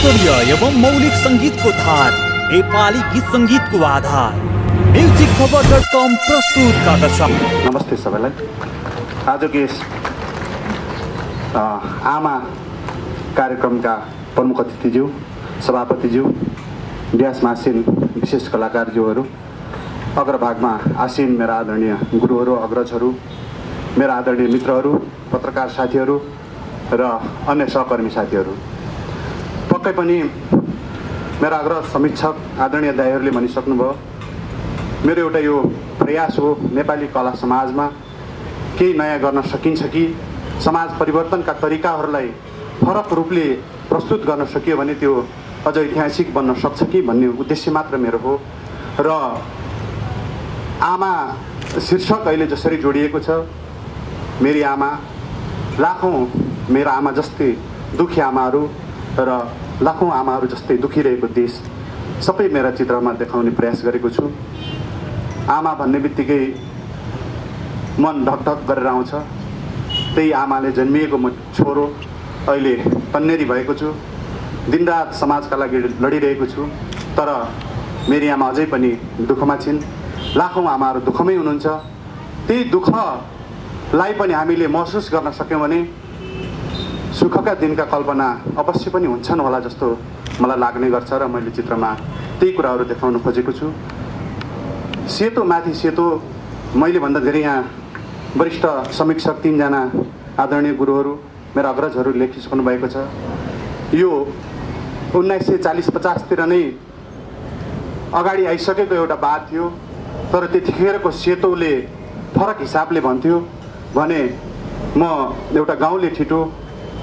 स्तरीय एवं मौलिक सङ्गीतको धार नेपाली गीत सङ्गीतको आधार। म्युजिक खबर डट कम प्रस्तुत गर्दछ। नमस्ते सबैलाई। आजको यस आमा कार्यक्रमका प्रमुख अतिथिज्यू सभापतिज्यू व्यास मासिन विशेष कलाकारज्यूहरू अग्रभागमा आसीन मेरा आदरणीय गुरुहरू अग्रजहरू मेरा आदरणीय मित्रहरू पत्रकार साथीहरू र अन्य सहकर्मी साथीहरू। पक्कै पनि मेरा अग्रज समीक्षक आदरणीय दाईहरूले भनिसक्नुभयो। मेरो एउटा यो प्रयास हो नेपाली कला समाजमा केही नयाँ गर्न सकिन्छ कि समाज परिवर्तनका तरिकाहरूलाई फरक रूपले प्रस्तुत गर्न सकियो भने त्यो अझ ऐतिहासिक बन्न सक्छ कि भन्ने उद्देश्य मात्र मेरो हो। र आमा शीर्षक अहिले जसरी जोडिएको छ मेरी आमा लाखौँ मेरा आमा जस्तै दुखी आमाहरू र लाखौँ आमाहरू जस्तै दुखिरहेको देश सबै मेरा चित्रमा देखाउने प्रयास गरेको छु। आमा भन्ने बित्तिकै मन ढकढक गरेर आउँछ। त्यही आमाले जन्मिएको म छोरो अहिले तन्नेरी भएको छु। दिनरात समाजका लागि लडिरहेको छु तर मेरी आमा अझै पनि दुःखमा छिन्। लाखौँ आमाहरू दुःखमै हुनुहुन्छ। त्यही दुःखलाई पनि हामीले महसुस गर्न सक्यौँ भने सुखका दिनका कल्पना अवश्य पनि हुन्छन् होला जस्तो मलाई लाग्ने गर्छ र मैले चित्रमा त्यही कुराहरू देखाउन खोजेको छु। सेतो माथि सेतो मैले भन्दा धेरै यहाँ वरिष्ठ समीक्षक तिनजना आदरणीय गुरुहरू मेरा अग्रजहरू लेखिसक्नु भएको छ। यो उन्नाइस सय चालिस पचासतिर नै अगाडि आइसकेको एउटा बात थियो तर त्यतिखेरको सेतोले फरक हिसाबले भन्थ्यो भने म एउटा गाउँले ठिटो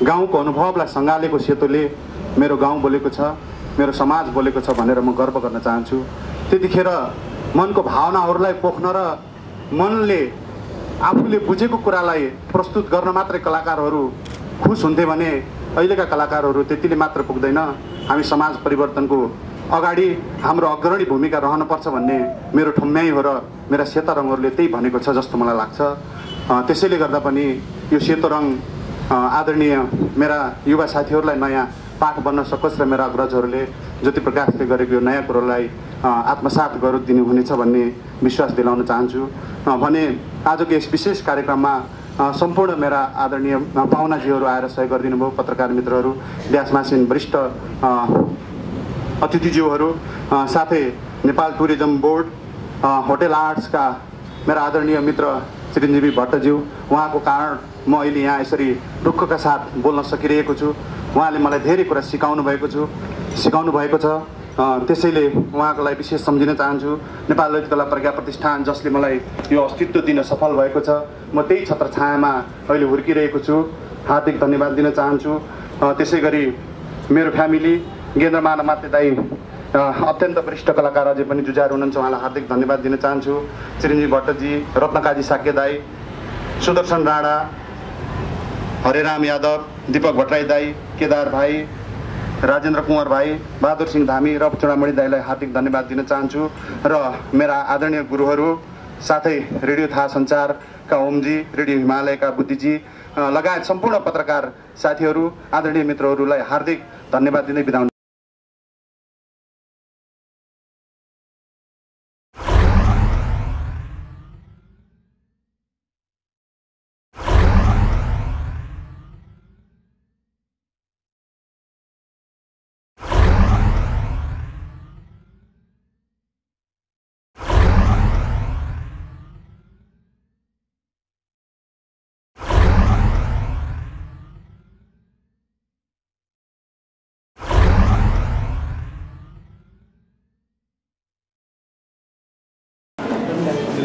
गाउँको अनुभवलाई सङ्घालेको सेतोले मेरो गाउँ बोलेको छ मेरो समाज बोलेको छ भनेर म गर्व गर्न चाहन्छु। त्यतिखेर मनको भावनाहरूलाई पोख्न र मनले आफूले बुझेको कुरालाई प्रस्तुत गर्न मात्रै कलाकारहरू खुस हुन्थे भने अहिलेका कलाकारहरू त्यतिले मात्र पुग्दैन। हामी समाज परिवर्तनको अगाडि हाम्रो अग्रणी भूमिका रहनुपर्छ भन्ने मेरो ठम्म्याइ हो र मेरा सेता रङहरूले त्यही भनेको छ जस्तो मलाई लाग्छ। त्यसैले गर्दा पनि यो सेतो रङ आदरणीय मेरा युवा साथीहरूलाई नयाँ पाठ बन्न सकोस् र मेरा अग्रजहरूले ज्योति प्रकाशले गरेको यो नयाँ कुरोलाई आत्मसात गरो दिनुहुनेछ भन्ने विश्वास दिलाउन चाहन्छु। भने आजको यस विशेष कार्यक्रममा सम्पूर्ण मेरा आदरणीय पाहुनाजीहरू आएर सहयोग गरिदिनु भयो पत्रकार मित्रहरू व्यासमासिन वरिष्ठ अतिथिज्यूहरू साथै नेपाल टुरिज्म बोर्ड होटेल आर्ट्सका मेरा आदरणीय मित्र चिरञ्जीवी भट्टज्यू उहाँको कारण म अहिले यहाँ यसरी दुःखका साथ बोल्न सकिरहेको छु। उहाँले मलाई धेरै कुरा सिकाउनु भएको छु। सिकाउनु भएको छ। त्यसैले उहाँको लागि विशेष सम्झिन चाहन्छु। नेपाल ललित कला प्रज्ञा प्रतिष्ठान जसले मलाई यो अस्तित्व दिन सफल भएको छ म त्यही छत्र छायामा अहिले हुर्किरहेको छु। हार्दिक धन्यवाद दिन चाहन्छु। त्यसै गरी मेरो फ्यामिली गेन्द्रमान माते दाई अत्यन्त वरिष्ठ कलाकार अझै पनि जुझार हुनुहुन्छ उहाँलाई हार्दिक धन्यवाद दिन चाहन्छु। चिरञ्जीवी भट्टजी रत्नकाजी साक्य दाई सुदर्शन राणा हरेराम यादव दीपक भट्टराई दाई केदार भाइ राजेन्द्र कुँवर भाइ बहादुर सिंह धामी र चुडामणि दाईलाई हार्दिक धन्यवाद दिन चाहन्छु र मेरा आदरणीय गुरुहरू साथै रेडियो थाहा सञ्चारका ओमजी रेडियो हिमालयका बुद्धिजी लगायत सम्पूर्ण पत्रकार साथीहरू आदरणीय मित्रहरूलाई हार्दिक धन्यवाद दिँदै बिदा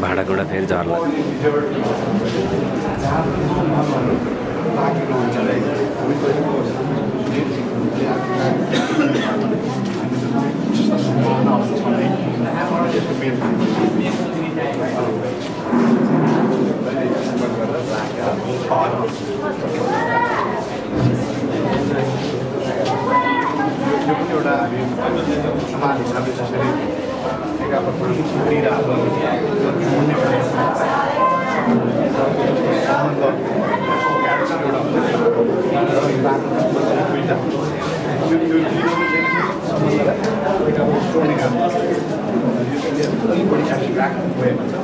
भाँडाकुँडा फेरि झर्ला। यो पनि एउटा हामी समाज हिसाबले जसरी सम्बन्धलाई एकापट्टि जोड्ने काम गर्छ अलिक बढी एब्स्ट्राक्ट गएको छ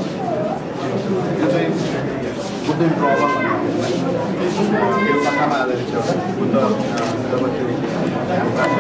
यो चाहिँ बुद्ध प्रब्लम भन्ने यो कथामा आधारित छ बुद्ध जब त्यो